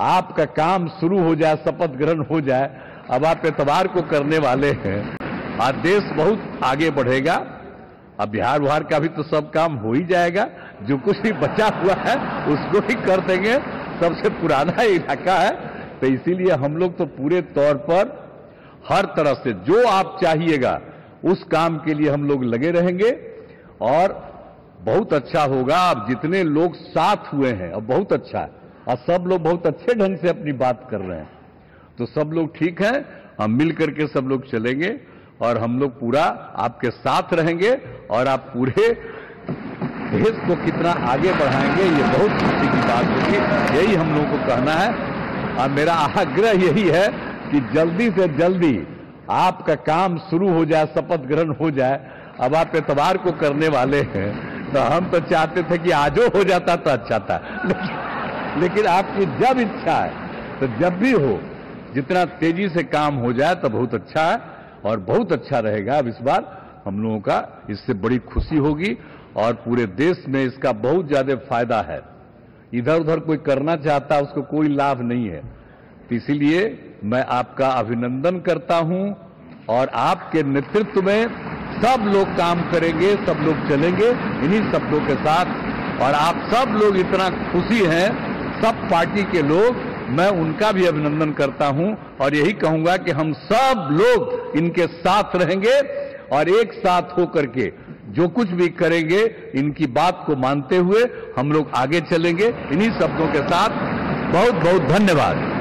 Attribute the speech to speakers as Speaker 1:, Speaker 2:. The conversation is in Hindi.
Speaker 1: आपका काम शुरू हो जाए, शपथ ग्रहण हो जाए, अब आप एतवार को करने वाले हैं। और देश बहुत आगे बढ़ेगा। अब बिहार बिहार का भी तो सब काम हो ही जाएगा। जो कुछ भी बचा हुआ है, उसको ही कर देंगे। सबसे पुराना इलाका है। तो इसीलिए हम लोग तो पूरे तौर पर हर तरह से जो आप चाहिएगा, उस काम के लिए हम लोग लगे रहेंगे। और बहुत अच्छा होगा। अब जितने लोग साथ हुए हैं, अब बहुत अच्छा है। और सब लोग बहुत अच्छे ढंग से अपनी बात कर रहे हैं। तो सब लोग ठीक हैं, हम मिल करके सब लोग चलेंगे और हम लोग पूरा आपके साथ रहेंगे और आप पूरे देश को कितना आगे बढ़ाएँगे, ये बहुत खुशी की बात होगी। यही हम लोगों को कहना है। और मेरा आग्रह यही है कि जल्दी से जल्दी आपका काम शुरू हो जाए, शपथ ग्रहण हो जाए। अब आप एतवार को करने वाले हैं तो हम तो चाहते थे कि आजो हो जाता तो अच्छा था। लेकिन, आपकी जब इच्छा है तो जब भी हो जितना तेज़ी से काम हो जाए तो बहुत अच्छा है और बहुत अच्छा रहेगा। अब इस बार हम लोगों का इससे बड़ी खुशी होगी और पूरे देश में इसका बहुत ज़्यादा फ़ायदा है। इधर उधर कोई करना चाहता उसको कोई लाभ नहीं है। तो इसीलिए मैं आपका अभिनंदन करता हूँ और आपके नेतृत्व में सब लोग काम करेंगे सब लोग चलेंगे इन्हीं शब्दों के साथ। और आप सब लोग इतना खुशी हैं सब पार्टी के लोग, मैं उनका भी अभिनंदन करता हूँ और यही कहूँगा कि हम सब लोग इनके साथ रहेंगे और एक साथ होकर के जो कुछ भी करेंगे, इनकी बात को मानते हुए हम लोग आगे चलेंगे। इन्हीं शब्दों के साथ बहुत बहुत धन्यवाद।